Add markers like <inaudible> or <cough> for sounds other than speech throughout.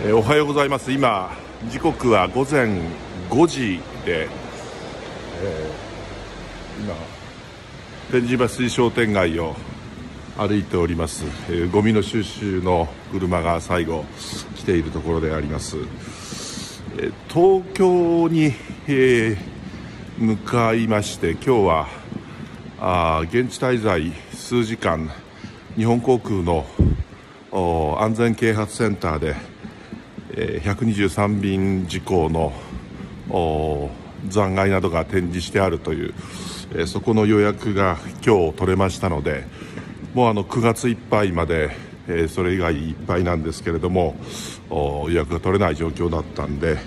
えー、おはようございます。今時刻は午前5時で、えー、今天神橋水商店街を歩いております、えー、ゴミの収集の車が最後来ているところであります、えー、東京に、えー、向かいまして今日はあ現地滞在数時間日本航空の安全啓発センターで、えー、123便事項の残骸などが展示してあるという、えー、そこの予約が今日取れましたのでもうあの9月いっぱいまで、えー、それ以外いっぱいなんですけれども予約が取れない状況だったんで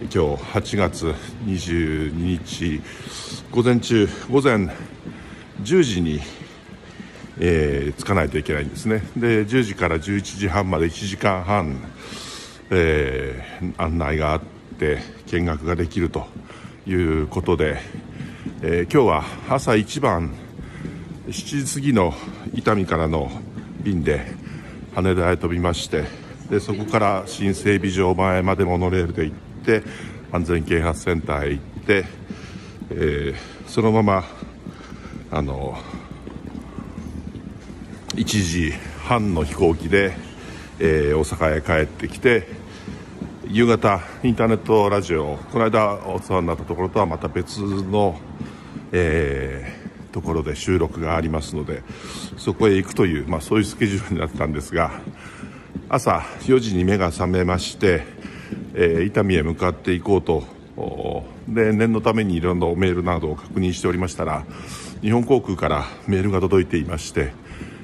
今日8月22日午前中午前10時に、えー、着かないといけないんですね。で10時から11時半まで1時間半、えー、案内があって見学ができるということで、えー、今日は朝一番7時過ぎの伊丹からの便で羽田へ飛びましてでそこから新整備場前までモノレールで行って安全啓発センターへ行って、えー、そのままあの1時半の飛行機で、えー、大阪へ帰ってきて夕方インターネットラジオこの間お世話になったところとはまた別の、えー、ところで収録がありますのでそこへ行くという、まあ、そういうスケジュールになったんですが朝4時に目が覚めまして、えー、伊丹へ向かっていこうとで念のためにいろんなメールなどを確認しておりましたら日本航空からメールが届いていまして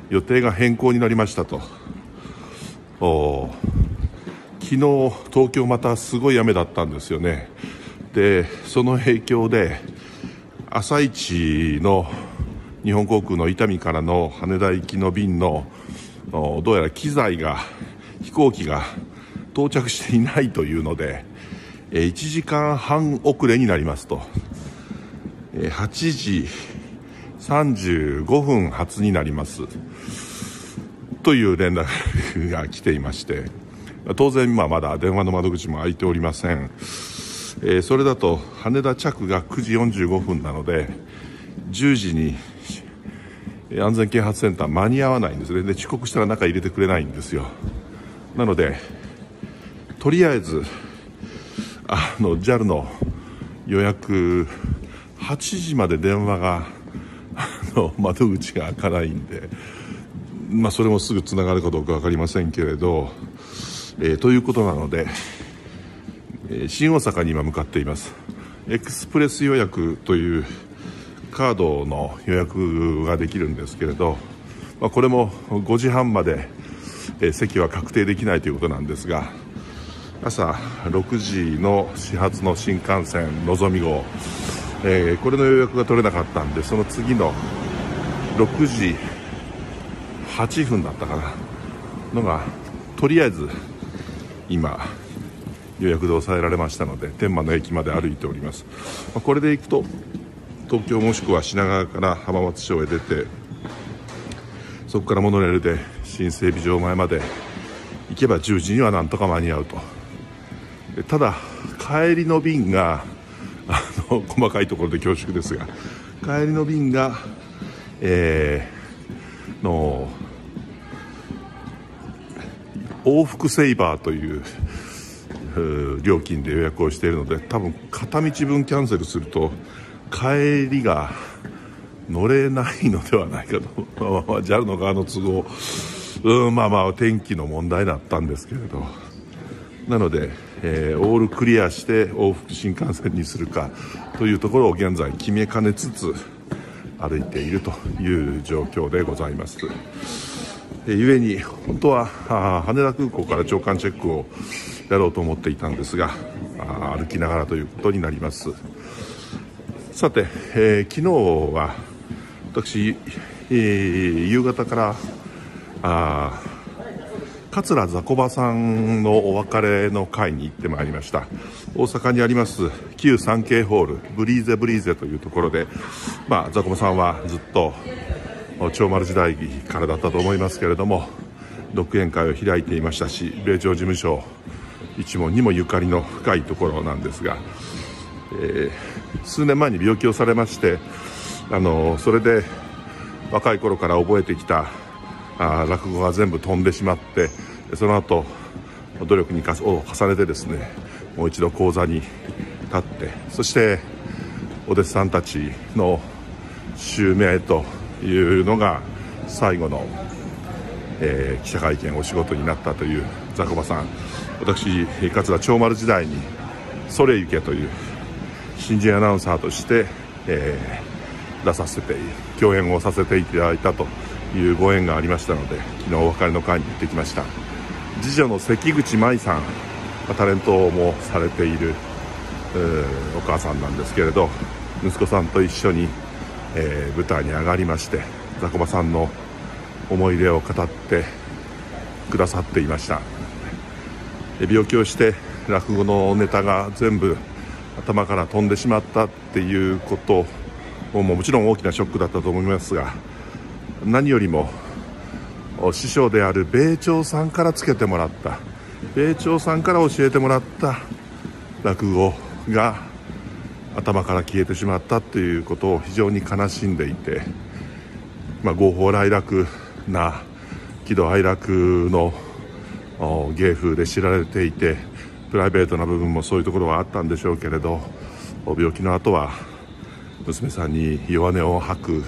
予定が変更になりましたと。昨日東京またすごい雨だったんですよね。でその影響で朝一の日本航空の伊丹からの羽田行きの便のどうやら機材が飛行機が到着していないというので1時間半遅れになりますと。8時35分発になります。という連絡が来ていまして当然今まだ電話の窓口も開いておりません、えー、それだと羽田着が9時45分なので10時に安全啓発センター間に合わないんですね。で遅刻したら中入れてくれないんですよ。なのでとりあえずあの JAL の予約8時まで電話があの窓口が開かないんで、まあ、それもすぐつながるかどうか分かりませんけれど、えー、ということなので、えー、新大阪に今向かっています。エクスプレス予約というカードの予約ができるんですけれど、まあ、これも5時半まで、えー、席は確定できないということなんですが朝6時の始発の新幹線のぞみ号えー、これの予約が取れなかったんでその次の6時8分だったかな。のがとりあえず今予約で抑えられましたので天満の駅まで歩いております、まあ、これで行くと東京もしくは品川から浜松町へ出てそこからモノレールで新整備場前まで行けば10時にはなんとか間に合うと。ただ帰りの便があの細かいところで恐縮ですが帰りの便が、えー、の往復セイバーという料金で予約をしているので多分片道分キャンセルすると帰りが乗れないのではないかと、まあ、まあ JAL の側の都合うんまあまあ天気の問題だったんですけれど。なのでえー、オールクリアして往復新幹線にするかというところを現在決めかねつつ歩いているという状況でございます。え、ゆえに本当は羽田空港から長官チェックをやろうと思っていたんですが歩きながらということになりますさて、えー、昨日は私、えー、夕方からあ桂ザコバさんのお別れの会に行ってまいりました大阪にあります旧産経ホールブリーゼブリーゼというところで、まあ、ザコバさんはずっと長丸時代からだったと思いますけれども独演会を開いていましたし米朝事務所一門にもゆかりの深いところなんですが、えー、数年前に病気をされましてあのそれで若い頃から覚えてきたあ落語が全部飛んでしまってその後努力にを重ねてですねもう一度講座に立ってそしてお弟子さんたちの襲名というのが最後の、えー、記者会見お仕事になったというザコバさん。私桂長丸時代に「それゆけ」という新人アナウンサーとして、えー、出させて共演をさせていただいたというご縁がありましたので昨日お別れの会に行ってきました。次女の関口舞さんタレントもされているお母さんなんですけれど息子さんと一緒に、えー、舞台に上がりましてザコバさんの思い出を語ってくださっていました。病気をして落語のネタが全部頭から飛んでしまったっていうことももちろん大きなショックだったと思いますが何よりも師匠である米朝さんからつけてもらった米朝さんから教えてもらった落語が頭から消えてしまったということを非常に悲しんでいて、まあ、合法来楽な喜怒哀楽の芸風で知られていてプライベートな部分もそういうところはあったんでしょうけれど病気の後は娘さんに弱音を吐く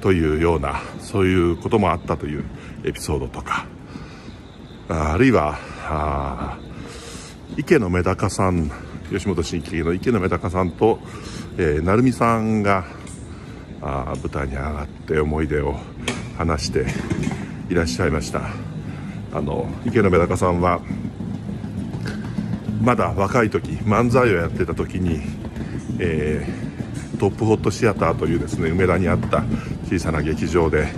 というようなそういうこともあったというエピソードとか。あるいはあ池野メダカさん吉本新喜劇の池野メダカさんと、えー、成美さんがあ舞台に上がって思い出を話していらっしゃいました。あの池野メダカさんはまだ若い時漫才をやってた時に、えー、トップホットシアターというですね梅田にあった小さな劇場で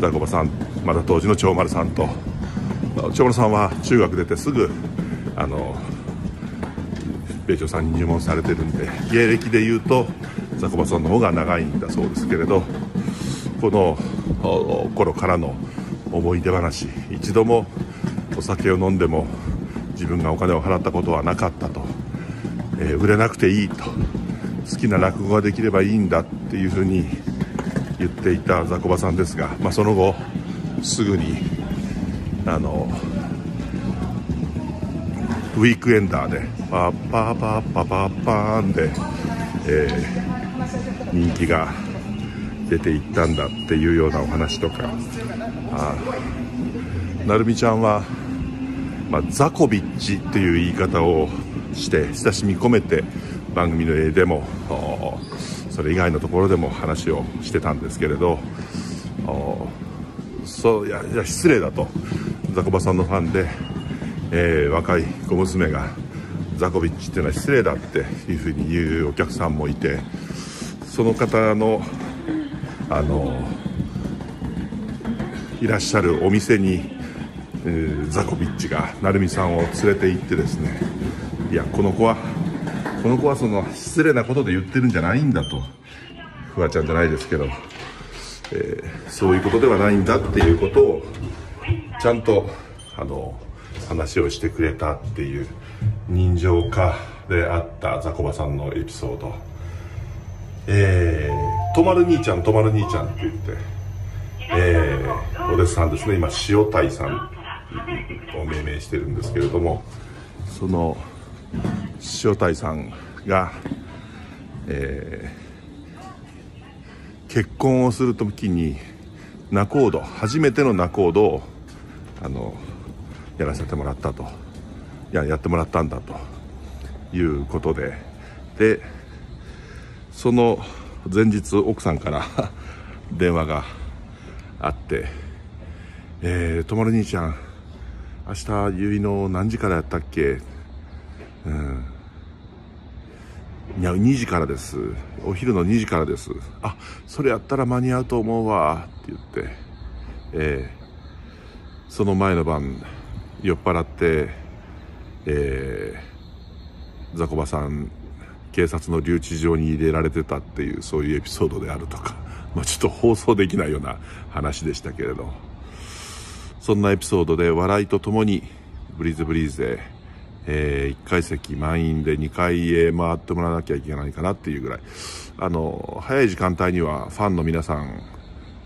ザコバさんまだ当時の長丸さんと。長丸さんは中学出てすぐあの米朝さんに入門されてるんで芸歴でいうとザコバさんの方が長いんだそうですけれどこの頃からの思い出話一度もお酒を飲んでも自分がお金を払ったことはなかったと、えー、売れなくていいと好きな落語ができればいいんだっていうふうに言っていたザコバさんですが、まあ、その後すぐにあのウィークエンダーでパッパーパッパパッパーンで、えー、人気が出ていったんだっていうようなお話とか。あなるみちゃんはまあ、ザコビッチっていう言い方をして親しみ込めて番組の絵でもそれ以外のところでも話をしてたんですけれどそういやいや失礼だとザコバさんのファンで、えー、若い小娘がザコビッチっていうのは失礼だっていうふうに言うお客さんもいてその方のあのいらっしゃるお店にえー、ザコビッチが成美さんを連れて行ってですねいやこの子はこの子はその失礼なことで言ってるんじゃないんだとフワちゃんじゃないですけど、えー、そういうことではないんだっていうことをちゃんとあの話をしてくれたっていう人情家であったザコバさんのエピソード。えー、とまる兄ちゃんとまる兄ちゃんって言って、えー、お弟子さんですね。今塩谷さんを命名してるんですけれどもその塩谷さんが、えー、結婚をする時に仲人初めての仲人をあのやらせてもらったと。いややってもらったんだと。いうことで。でその前日奥さんから <laughs> 電話があって「えー、とまる兄ちゃん明日結の何時からやったっけ？うん。いや2時からです。お昼の2時からですあそれやったら間に合うと思うわって言ってえー、その前の晩酔っ払ってえー、ザコバさん警察の留置場に入れられてたっていうそういうエピソードであるとか、まあ、ちょっと放送できないような話でしたけれど。そんなエピソードで笑いとともにブリーズブリーズでえー、1階席満員で2階へ回ってもらわなきゃいけないかなっていうぐらい。あの早い時間帯にはファンの皆さん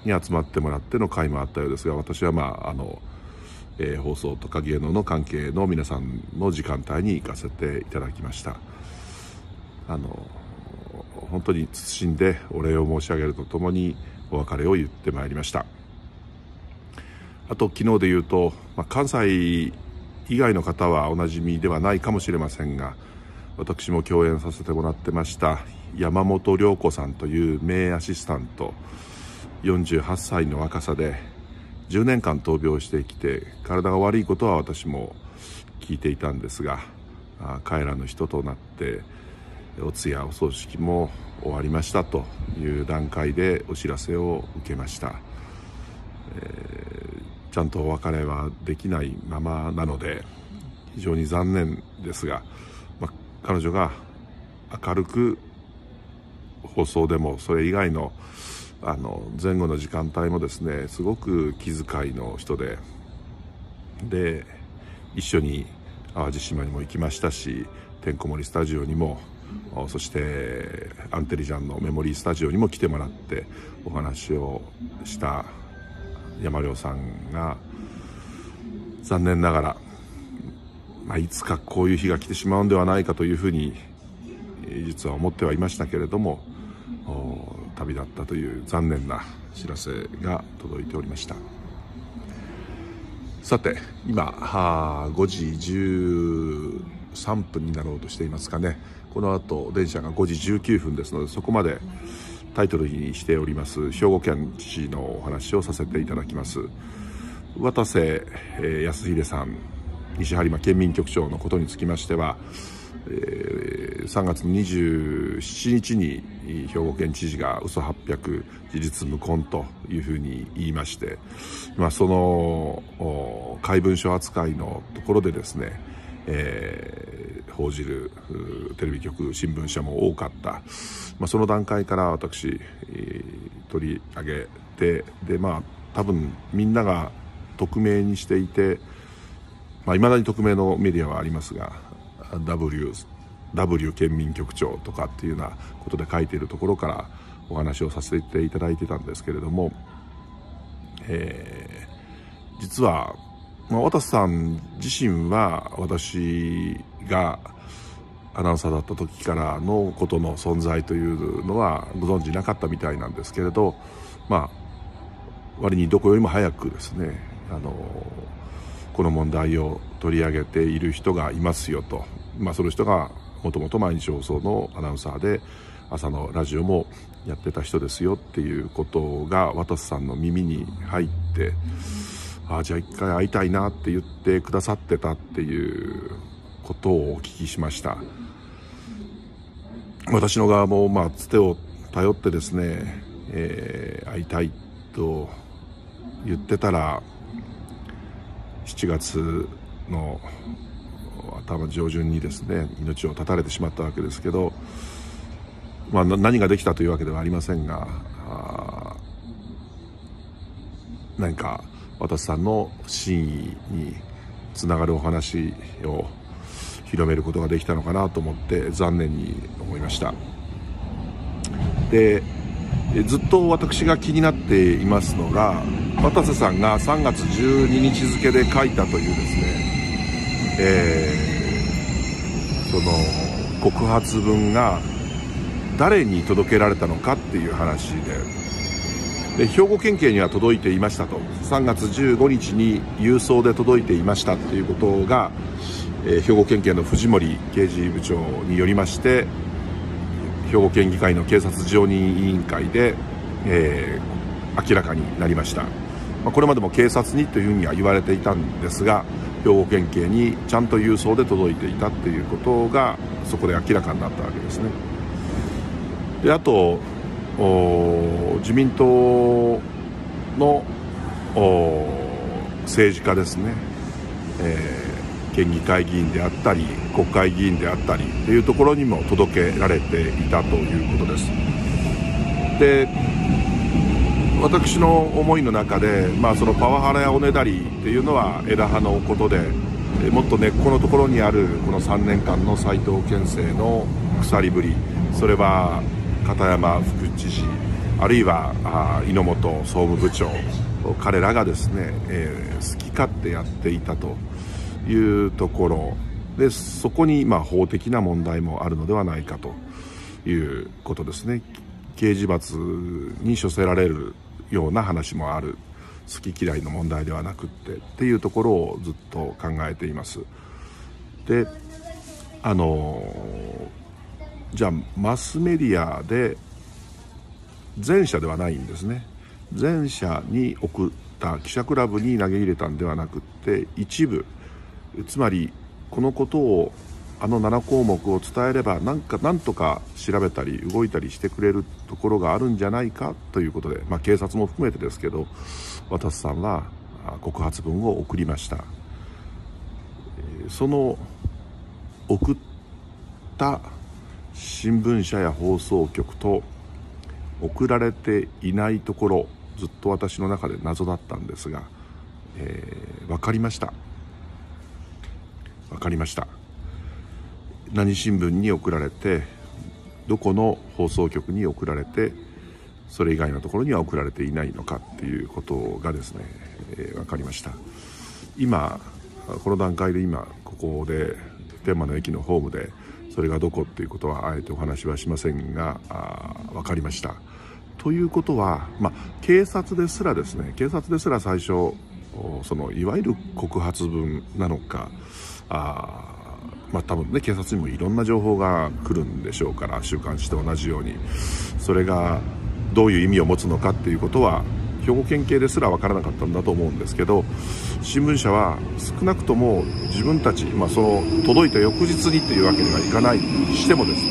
に集まってもらっての会もあったようですが私はまああの、えー、放送とか芸能の関係の皆さんの時間帯に行かせていただきました。あの本当に謹んでお礼を申し上げるとともにお別れを言ってまいりました。あと昨日で言うと、まあ、関西以外の方はおなじみではないかもしれませんが私も共演させてもらってました山本涼子さんという名アシスタント48歳の若さで10年間闘病してきて体が悪いことは私も聞いていたんですが帰らぬ人となってお通夜お葬式も終わりましたという段階でお知らせを受けました、えー、ちゃんとお別れはできないままなので非常に残念ですが、まあ、彼女が明るく放送でもそれ以外のあの前後の時間帯もですねすごく気遣いの人でで一緒に淡路島にも行きましたしてんこ盛りスタジオにもそしてアンテリジャンのメモリースタジオにも来てもらってお話をした山亮さんが残念ながら、まあ、いつかこういう日が来てしまうんではないかというふうに実は思ってはいましたけれども旅立ったという残念な知らせが届いておりました。さて今5時13分になろうとしていますかね。この後電車が5時19分ですのでそこまでタイトルにしております兵庫県知事のお話をさせていただきます。渡瀬康秀さん西播磨県民局長のことにつきましてはえー、3月27日に兵庫県知事が嘘800事実無根というふうに言いまして、まあ、その怪文書扱いのところでですね、えー、報じるテレビ局新聞社も多かった、まあ、その段階から私、えー、取り上げてでまあ多分みんなが匿名にしていていまあ、未だに匿名のメディアはありますが W, w 県民局長とかっていうようなことで書いているところからお話をさせていただいてたんですけれども、えー、実は、まあ、渡瀬さん自身は私がアナウンサーだった時からのことの存在というのはご存知なかったみたいなんですけれど、まあ、割にどこよりも早くですねあのこの問題を取り上げている人がいますよと。まあ、その人がもともと毎日放送のアナウンサーで朝のラジオもやってた人ですよっていうことが渡瀬さんの耳に入ってああじゃあ一回会いたいなって言ってくださってたっていうことをお聞きしました。私の側もまあつてを頼ってですね、えー、会いたいと言ってたら7月の頭上旬にですね命を絶たれてしまったわけですけど、まあ、何ができたというわけではありませんが何か私さんの真意につながるお話を広めることができたのかなと思って残念に思いました。でずっと私が気になっていますのが渡瀬さんが3月12日付で書いたというですね、えーその告発文が誰に届けられたのかっていう話で。で兵庫県警には届いていましたと。3月15日に郵送で届いていましたっていうことが、えー、兵庫県警の藤森刑事部長によりまして兵庫県議会の警察常任委員会で、えー、明らかになりました、まあ、これまでも警察にというふうには言われていたんですが兵庫県警にちゃんと郵送で届いていたっていうことがそこで明らかになったわけですね。であと自民党の政治家ですね、えー、県議会議員であったり国会議員であったりっていうところにも届けられていたということです。で私の思いの中で、まあ、そのパワハラやおねだりっていうのは枝葉のことでもっと根っこのところにあるこの3年間の斉藤県政の鎖ぶりそれは片山副知事あるいは猪本総務部長彼らがですね、えー、好き勝手やっていたというところでそこにまあ法的な問題もあるのではないかということですね。刑事罰に処せられるような話もある。好き嫌いの問題ではなくってっていうところをずっと考えています。であのじゃあマスメディアで全社ではないんですね。全社に送った記者クラブに投げ入れたんではなくって一部つまりこのことをあの7項目を伝えればなんかなんとか調べたり動いたりしてくれるところがあるんじゃないかということで、まあ、警察も含めてですけど渡瀬さんは告発文を送りました。その送った新聞社や放送局と送られていないところずっと私の中で謎だったんですが、えー、分かりました。分かりました。何新聞に送られてどこの放送局に送られてそれ以外のところには送られていないのかっていうことがですね、えー、分かりました。今この段階で今ここで天満の駅のホームでそれがどこっていうことはあえてお話はしませんがあ分かりました。ということは、まあ、警察ですらですね警察ですら最初そのいわゆる告発文なのかあまあ、多分ね警察にもいろんな情報が来るんでしょうから週刊誌と同じようにそれがどういう意味を持つのかっていうことは兵庫県警ですら分からなかったんだと思うんですけど新聞社は少なくとも自分たち、まあ、その届いた翌日にというわけにはいかないにしてもですね、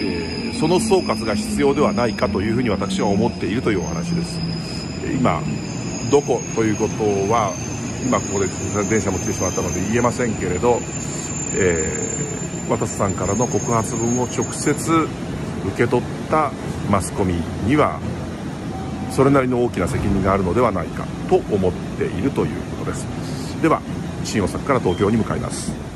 えー、その総括が必要ではないかというふうに私は思っているというお話です。今どこということは今ここで電車も来てしまったので言えませんけれどえー、渡瀬さんからの告発文を直接受け取ったマスコミにはそれなりの大きな責任があるのではないかと思っているということです。では新大阪から東京に向かいます。